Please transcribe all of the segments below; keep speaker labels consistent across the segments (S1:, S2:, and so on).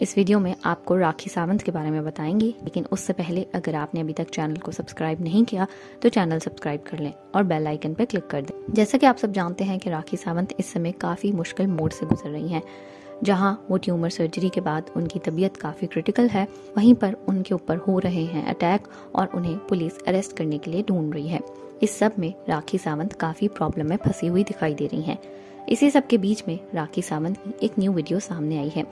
S1: इस वीडियो में आपको राखी सावंत के बारे में बताएँगे, लेकिन उससे पहले अगर आपने अभी तक चैनल को सब्सक्राइब नहीं किया तो चैनल सब्सक्राइब कर लें और बेल आइकन पर क्लिक कर दें। जैसा कि आप सब जानते हैं कि राखी सावंत इस समय काफ़ी मुश्किल मोड से गुजर रही हैं, जहाँ वो ट्यूमर सर्जरी के बाद उनकी तबीयत काफ़ी क्रिटिकल है। वहीं पर उनके ऊपर हो रहे हैं अटैक और उन्हें पुलिस अरेस्ट करने के लिए ढूंढ रही है। इस सब में राखी सावंत काफ़ी प्रॉब्लम में फंसी हुई दिखाई दे रही हैं। इसी सब के बीच में राखी सावंत की एक न्यू वीडियो सामने आई है।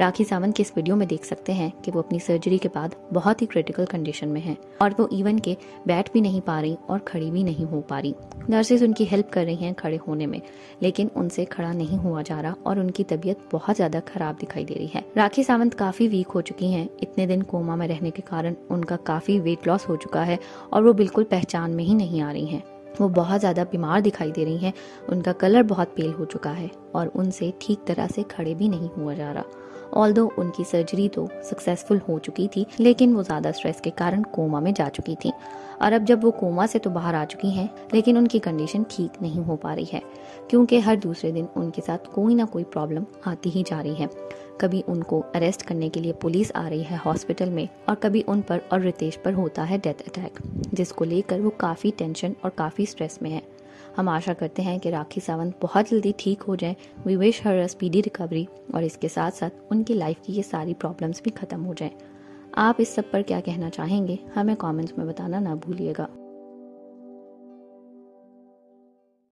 S1: राखी सावंत के इस वीडियो में देख सकते हैं कि वो अपनी सर्जरी के बाद बहुत ही क्रिटिकल कंडीशन में है और वो इवन के बैठ भी नहीं पा रही और खड़ी भी नहीं हो पा रही। नर्सेज उनकी हेल्प कर रही हैं खड़े होने में, लेकिन उनसे खड़ा नहीं हुआ जा रहा और उनकी तबीयत बहुत ज़्यादा खराब दिखाई दे रही है। राखी सावंत काफ़ी वीक हो चुकी है। इतने दिन कोमा में रहने के कारण उनका काफ़ी वेट लॉस हो चुका है और वो बिल्कुल पहचान में ही नहीं आ रही हैं। वो बहुत ज़्यादा बीमार दिखाई दे रही हैं। उनका कलर बहुत पेल हो चुका है और उनसे ठीक तरह से खड़े भी नहीं हुआ जा रहा। ऑल उनकी सर्जरी तो सक्सेसफुल हो चुकी थी, लेकिन वो ज़्यादा स्ट्रेस के कारण कोमा में जा चुकी थी। और अब जब वो कोमा से तो बाहर आ चुकी हैं, लेकिन उनकी कंडीशन ठीक नहीं हो पा रही है, क्योंकि हर दूसरे दिन उनके साथ कोई ना कोई प्रॉब्लम आती ही जा रही है। कभी उनको अरेस्ट करने के लिए पुलिस आ रही है हॉस्पिटल में, और कभी उन पर और रितेश पर होता है डेथ अटैक जिसको लेकर वो काफ़ी टेंशन और काफ़ी स्ट्रेस में है। हम आशा करते हैं कि राखी सावंत बहुत जल्दी ठीक हो जाए। We wish her a speedy recovery और इसके साथ साथ उनकी लाइफ की ये सारी प्रॉब्लम्स भी ख़त्म हो जाएँ। आप इस सब पर क्या कहना चाहेंगे? हमें कमेंट्स में बताना ना भूलिएगा।